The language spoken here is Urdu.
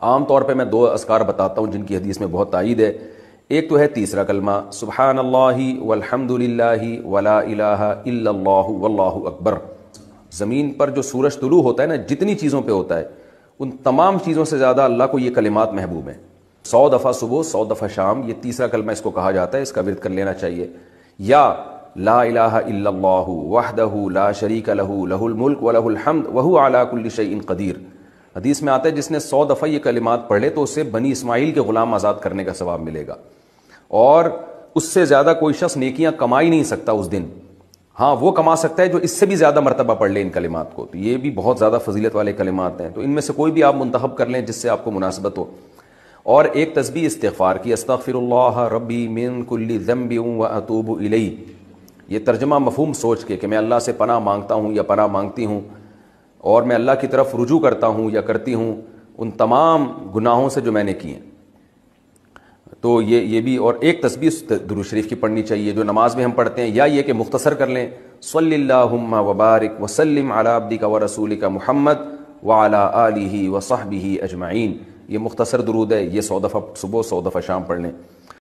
عام طور پہ میں دو اذکار بتاتا ہوں جن کی حدیث میں بہت تائید ہے۔ ایک تو ہے تیسرا کلمہ سبحان اللہ والحمد للہ ولا الہ الا اللہ واللہ اکبر۔ زمین پر جو سورج طلوع ہوتا ہے نا، جتنی چیزوں پہ ہوتا ہے، ان تمام چیزوں سے زیادہ اللہ کو یہ کلمات محبوب ہیں۔ سو دفعہ صبح، سو دفعہ شام، یہ تیسرا کلمہ اس کو کہا جاتا ہے، اس کا ورد کر لینا چاہیے۔ یا لا الہ الا اللہ وحدہ لا شریک لہ لہ الملک و لہ الحمد، وہو علا کل شیء قدیر۔ حدیث میں آتا ہے، جس نے سو دفعہ یہ کلمات پڑھ لے تو اسے بنی اسماعیل کے غلام آزاد کرنے کا ثواب ملے گا۔ اور اس سے زیادہ کوئی شخص نیکیاں کما ہی نہیں سکتا اس دن۔ ہاں وہ کما سکتا ہے جو اس سے بھی زیادہ مرتبہ پڑھ لے ان کلمات کو۔ تو یہ بھی بہت زیادہ فضیلت والے کلمات ہیں۔ تو ان میں سے کوئی بھی آپ منتخب کر لیں جس سے آپ کو مناسبت ہو۔ اور ایک تسبیح استغفار کی استغفر اللہ ربی من کلی ذنب و اطوب الی۔ یہ ترجمہ مفہوم سوچ کے کہ میں اللہ سے پناہ مانگتا ہوں یا پناہ مانگتی ہوں۔ اور میں اللہ کی طرف رجوع کرتا ہوں یا کرتی ہوں، ان تمام گناہوں سے جو میں نے کیے تو یہ یہ بھی اور ایک تصویر درو شریف کی پڑھنی چاہیے، جو نماز میں ہم پڑھتے ہیں، یا یہ کہ مختصر کر لیں۔ صلی اللہ وبارک وسلم علی عبدی کا و رسول کا محمد و اعلیٰ علی و صحبی اجمعین۔ یہ مختصر درود ہے، یہ سو دفعہ صبح، سو دفعہ شام پڑھ لیں۔